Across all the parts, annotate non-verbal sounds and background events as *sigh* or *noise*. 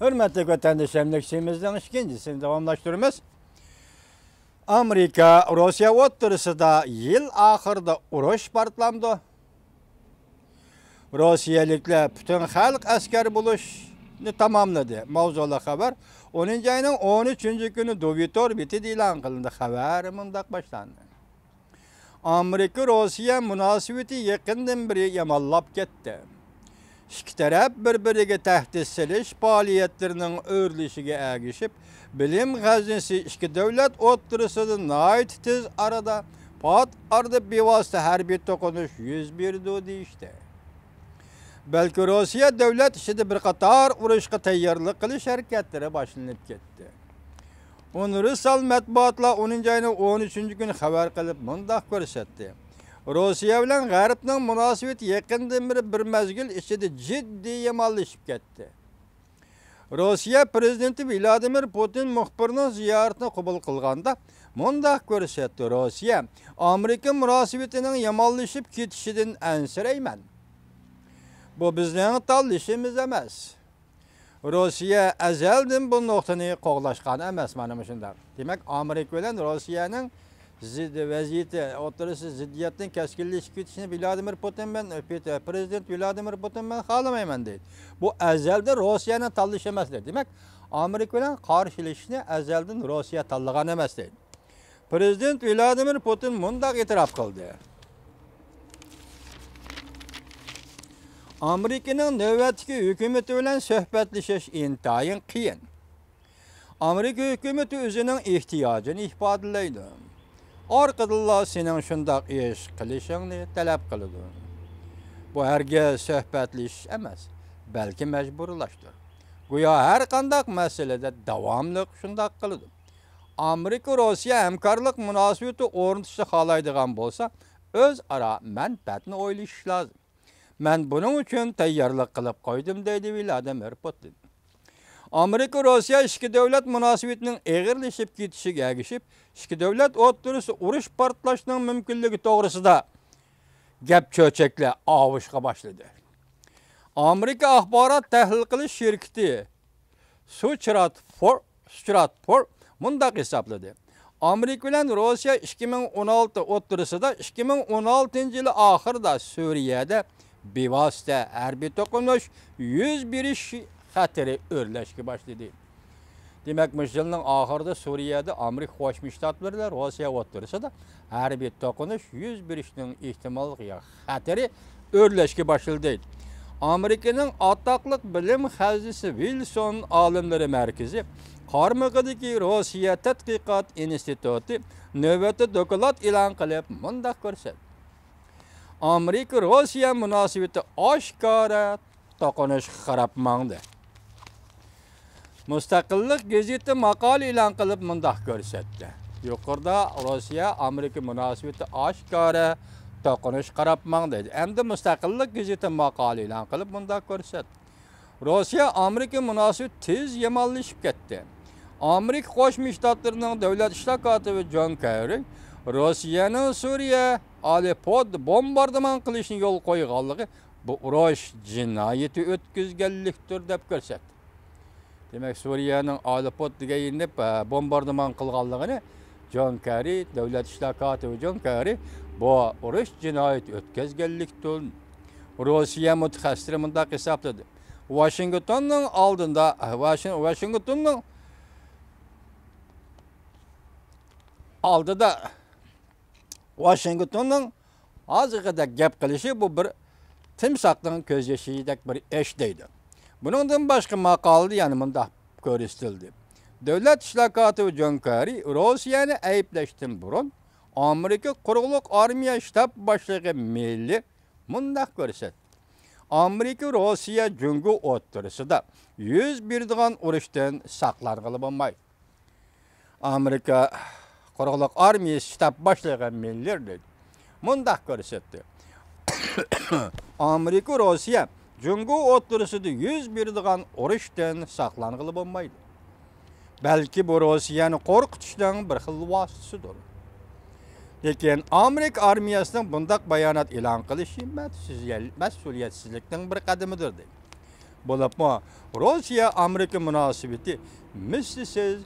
Hürmetli vatandaşlarımızdan ikincisini devamlaştırıyoruz. Amerika, Rusya o'ttirisida yil oxirida urush portlamdi. Rossiyaliklar butun xalq askari bo'lishni tamomladi. Mavzuli xabar 10 ayning 13 kuni Dovitor biti e'lon qilindi. Xabar mundaq boshlandi. Amerika Rossiya munosabati yaqindan beri yamallab ketdi. İki tərəf bir-birigə təhdis siliş fəaliyyətlərinin öyrülüşügə əgişib, bilim xəzinəsi iki dövlət otdurusunu nait tiz arada pat ardı bivasitə hərbi toqunuş 101-də deyişdi. Bəlkə Rusiya dövlət işidə bir qatar uruşqa təyyarlıq qilish hərəkətləri başlanıb getdi. Onu Rüsal mətbuatla 10-cu ayının 13-cü günü xəbər qılıb mündaq göstərdi. Rossiya bilan G'arbning munosabati yaqindan beri bir mazgil ichida jiddiy yomonlashib ketdi. Rossiya prezidenti Vladimir Putin muxbirning ziyoratini qabul qilganda mundaq ko'rsatdi. Rossiya Amerika munosabatining yomonlashib ketishidan ansirayman. Bu bizning tanlashimiz emas. Rossiya azaldan bu nuqtani qo'g'lashgan emas mana shunday. Demak, Amerika bilan Rossiyaning zid vaziyati o'tirisi ziddiyatdan kaskinlashib ketishini Vladimir Putin bilan prezident Vladimir Putin bilan xohlamayman deydi. Bu azalda Rossiyani tanlash emas deydi. Demak, Amerika bilan qarshilashishni azaldan Rossiya tanlagan emas deydi. Prezident Vladimir Putin mundoq e'tirof qildi. Amerikaning navbatdagi hukumati bilan suhbatlashish intayin qiyin. Amerika hukumati o'zining ehtiyojini ifodalaydi. Orqadilla sening shundoq ish qilishingni talab qiladi. Bu hargiz suhbatlashish emas, balki majburlashdir. Go'yo har qanday masalada davomli shundoq qiladi. Amerika Rossiya hamkorlik munosabati o'rnatishni xohlaydigan bo'lsa, o'z ara manfaatni o'ylash lozim. Men buning uchun tayyorlik qilib qo'ydim deydi Vladimir Putin. Amerika-Rusiya işki dövlət münasibətinin eğirləşib getişi gəgişib, işki dövlət otdurusu uruş partlaşının mümkünlüğü doğrusunda gəp köçəklə avışqa başladı. Amerika Axbarat Təhlil Qılış Şirkiti Suçrat for, Suçrat for mundaq hesabladı. Amerika ilə Rusiya 2016 otdurusunda 2016-cı il axırda Suriyədə bivasitə hərbi toqunmuş 101 şi xətiri örləşki başladı. Demək, mücəlinin axırda Suriyədə Amerika Xoşmuş Ştatlarlar Rusiya otdursa da hərbi toqunuş 101 işinin ehtimalı ya xətiri örləşki başladı. Amerikanın ataqlıq bilim xəzinəsi Wilson Alimləri Mərkəzi Qarmıqıdakı Rusiya Tədqiqat İnstitutu növbəti dokulat elan qılıb mündəq görsətdi. Amerika Rusiya münasibəti aşkara toqunuş xarab mağdı. Mustaqillik gazeti maqola e'lon qilib mundaq ko'rsatdi. Yuqorida Rossiya Amerika munosabati oshkora to'qinish qarabmangdi. Endi Mustaqillik gazeti maqola e'lon qilib mundaq ko'rsatdi. Rossiya Amerika munosabati tez yomonlashib ketdi. Amerika Qo'shma Shtatlarining davlat ishlar kotibi Jon Kerri Rossiyaning Suriya Aleppo'da bombardimon qilishni yo'l qo'yganligi bu urush jinoyati o'tkazganlikdir deb ko'rsatdi. демек Сурияның алыпот дегеніп бомбардыман қылғанлығыны Джон кәри дәулет ишлакатов Джон кәри бо ұрыш жинайет өткізгенліктен россия мутхассирі мындай хисаптады вашингтонның алдында вашингтонның алдыда вашингтонның Азығыда гәп қылышы бұл бір тымсақтың көз бір еш дейді yana bundaq ko'rsatildi. Davlat ishlar kotibi Jon Kerri Rossiyani ayblashdan burun Amerika quruqliq armiya shtab boshlig'i Milli mundaq ko'rsatdi. Amerika Rossiya jungu o'ttirisida yuz beradigan urushdan saqlang'ili bo'lmaydi. Amerika quruqliq armiya shtab boshlig'i Miller dedi. Mundaq ko'rsatdi. *coughs* Amerika Rossiya jungu o'ttirisida yuz beradigan urushdan saqlang'ili bo'lmaydi. Balki bu Rossiyani qo'rqitishdan bir xil vositasidir. Lekin Amerika armiyasining bundaq bayonot e'lon qilishi mas'uliyatsizlikning bir qadamidir dedi. bo'libmi rossiya amerika munosabati mislsiz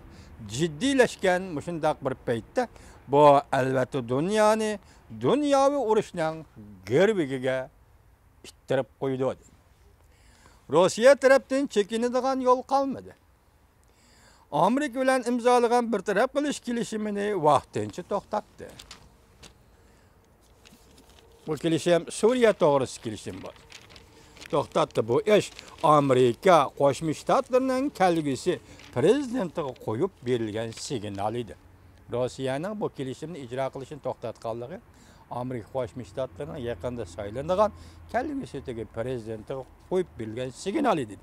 jiddiyleşken shundoq bir paytda bu albatta dunyoni dunyoviy urushning gerbigiga ittirib qo'ydi rossiya tarafdan chekinadigan yo'l qolmadi. Amerika bilan imzolagan bir taraf qilish kelishimini vaqtincha to'xtatdi. Bu kelishim suriya to'g'risi kelishim bor. To'xtatdi bu ish amerika qo'shma shtatlarining kelgusi prezidentiga qo'yib berilgan signal edi. Rossiyaning bu kelishimni ijro qilishini to'xtatganligi amerika qo'shma shtatlarining yaqinda saylanadigan kelgusidagi prezidentiga qo'yib berilgan signal edi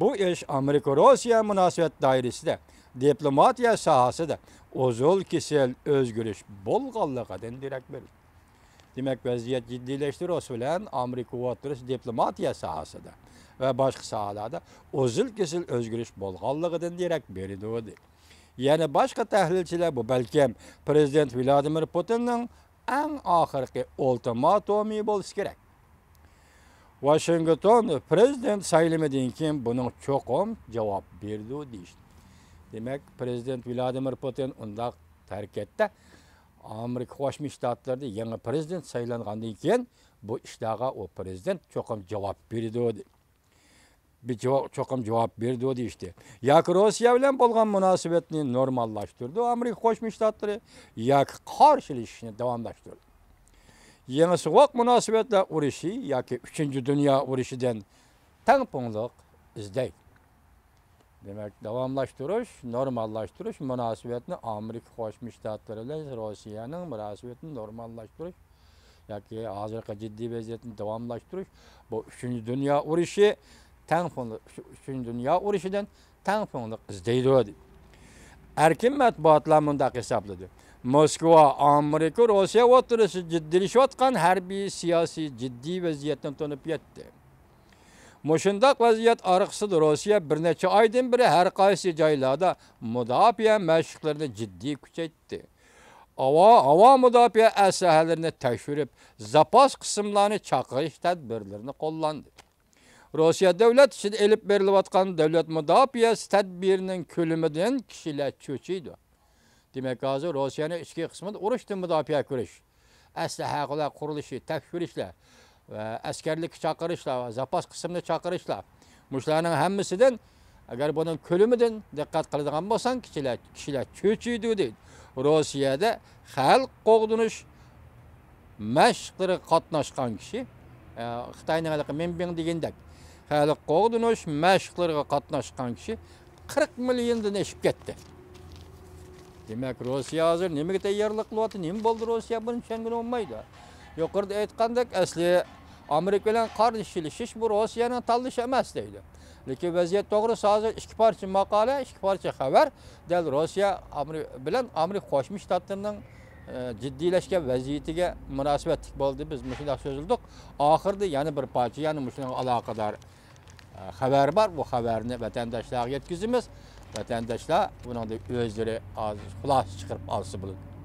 bu ish amerika rossiya munosabat doirasida diplomatiya sohasida uzul kesel o'zgarish bo'lganligidan derak berdi demak vaziyat jiddiylashtirish bilan amerika o'tirish diplomatiya sohasida va boshqa sohalarda uzil kesil o'zgarish bo'lganligidan derak berdi yana boshqa tahlilchilar bu balkim prezident vladimir putinning eng oxirgi ultimatumi bo'lishi kerak. Washington prezident saylamidan keyin buning cho'qim javob berdi deyishdi. Demak prezident vladimir putin undaq harakatda amerika qo'shma shtatlarida yangi prezident saylangandan keyin bu ishlarga u prezident cho'qim javob berdi bir javob cho'qim javob berdi deyishdi yoki rossiya bilan bo'lgan munosabatni normallashtirdi amerika qo'shma shtatlari yoki qarshilashishni davomlashtirdi yangi sovuq munosabatlar urushi yoki uchinchi dunyo urushidan tangpungliq izlaydi demak davomlashtirish normallashtirish munosabatni amerika qo'shma shtatlari bilan rossiyaning munosabatini normallashtirish yoki hozirgi jiddiy vaziyatni davomlashtirish bu uchinchi dunyo urushi tangpungliq uchinchi dunyo urushidan tangpungliq izlaydi erkin matbuotlar bundaq hisobladi moskva amerika rossiya o'tirisi jiddiylashayotgan harbiy siyosiy jiddiy vaziyatni to'nib yetdi Mushundaq vaziyat arqısida Rossiya bir neçə aydan beri hər qaysı joylarda mudofaa məşqlərini ciddi kuchaytdi. Hava, hava mudofaa əslahələrini təşvirib, zapas qismlarını çaqırış tədbirlərini qollandı. Rusiya dövlət üçün elib veriləvatqan dövlət müdafiəsi tədbirinin külümüdən kişilər çöçüydü. Demək qazı Rusiyanın içki qismində uğruşdu müdafiə görüş. Əsləhəqlər quruluşu, təkfirişlər və əskərlik çaqırışlar və zapas qismini çaqırışlar. Müşlərinin həmmisidən, əgər bunun külümüdən diqqət qılıdığan bolsan, kişilər, kişilər çöçüydü deyil. Rusiyada xalq qoğdunuş məşqləri qatnaşqan kişi, e, Xitayın əlaqə minbin deyindək, Həli Qoğdunoş məşqlərə qatnaşqan kişi 40 milyondan eşib getdi. Demək, Rusiya hazır nəmə təyyarlıq qılıbatı, nəmə boldu Rusiya bunu düşüngün olmaydı. Yuqurda aytqandak əsli Amerika ilə qarşılaşış bu Rusiyanın tanlış emas deydi. Lakin vəziyyət doğrusu hazır iki parça maqalə, iki parça xəbər dəl Rusiya Amerika bilan Amerika Qoşmuş Ştatlarının jiddiylashgan vaziyatiga munosabatlik bo'ldi. Biz shunday so'zildik. Oxirida yana bir parcha, yana shunga aloqador xabar bor. Bu xabarni vatandoshlarga yetkazamiz. Vatandoshlar buningda o'zlari xulosa chiqarib olsa bo'ladi.